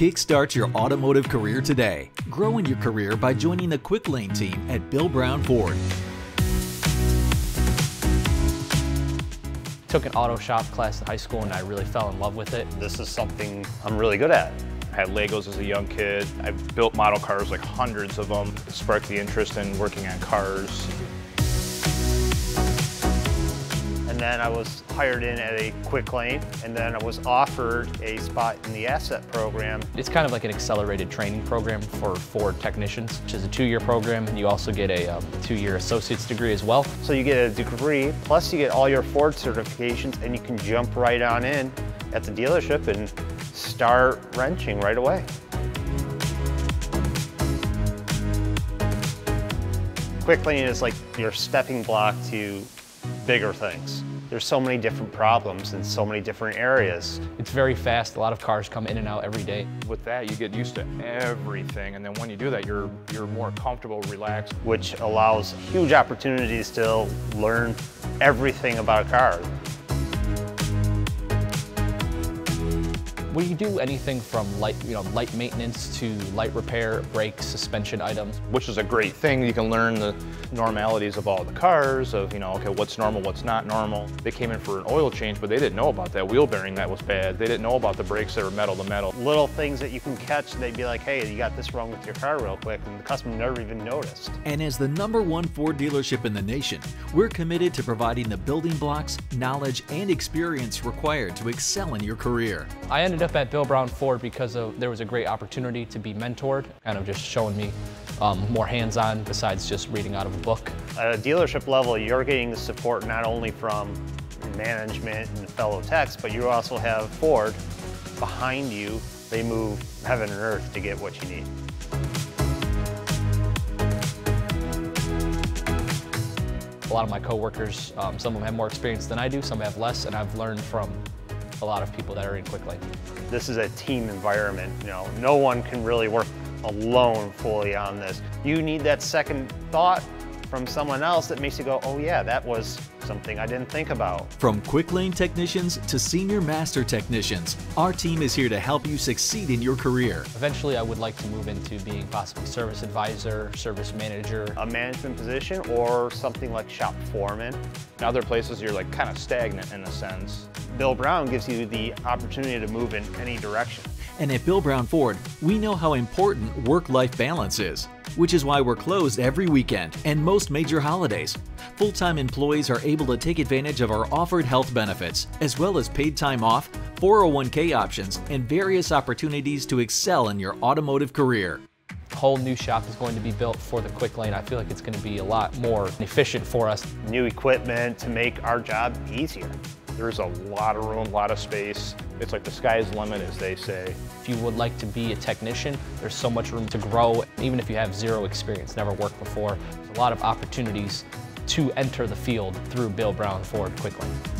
Kickstart your automotive career today. Grow in your career by joining the Quick Lane team at Bill Brown Ford. Took an auto shop class in high school and I really fell in love with it. This is something I'm really good at. I had Legos as a young kid. I built model cars, like hundreds of them. It sparked the interest in working on cars. Then I was hired in at a quick lane, and then I was offered a spot in the asset program. It's kind of like an accelerated training program for Ford technicians, which is a two-year program, and you also get a um, two-year associate's degree as well. So you get a degree, plus you get all your Ford certifications, and you can jump right on in at the dealership and start wrenching right away. Quick lane is like your stepping block to bigger things. There's so many different problems in so many different areas. It's very fast. A lot of cars come in and out every day. With that, you get used to everything, and then when you do that, you're you're more comfortable, relaxed. Which allows huge opportunities to learn everything about a car. We do anything from light, you know, light maintenance to light repair, brakes, suspension items. Which is a great thing. You can learn the normalities of all the cars, of, you know, okay, what's normal, what's not normal. They came in for an oil change, but they didn't know about that wheel bearing that was bad. They didn't know about the brakes that were metal to metal. Little things that you can catch, they'd be like, hey, you got this wrong with your car real quick, and the customer never even noticed. And as the number one Ford dealership in the nation, we're committed to providing the building blocks, knowledge, and experience required to excel in your career. I ended up at Bill Brown Ford because of, there was a great opportunity to be mentored, kind of just showing me um, more hands-on besides just reading out of a book. At a dealership level, you're getting the support not only from management and fellow techs, but you also have Ford behind you. They move heaven and earth to get what you need. A lot of my coworkers, um, some of them have more experience than I do, some have less, and I've learned from a lot of people that are in Quick Lane. This is a team environment. You know, no one can really work alone fully on this. You need that second thought from someone else that makes you go, oh yeah, that was something I didn't think about. From quick lane technicians to senior master technicians, our team is here to help you succeed in your career. Eventually, I would like to move into being possibly service advisor, service manager. A management position or something like shop foreman. In other places, you're like kind of stagnant in a sense. Bill Brown gives you the opportunity to move in any direction. And at Bill Brown Ford, we know how important work-life balance is, which is why we're closed every weekend and most major holidays. Full-time employees are able to take advantage of our offered health benefits, as well as paid time off, 401k options, and various opportunities to excel in your automotive career. A whole new shop is going to be built for the quick lane. I feel like it's going to be a lot more efficient for us. New equipment to make our job easier. There's a lot of room, a lot of space. It's like the sky's the limit, as they say. If you would like to be a technician, there's so much room to grow. Even if you have zero experience, never worked before, there's a lot of opportunities to enter the field through Bill Brown Ford Quick Lane.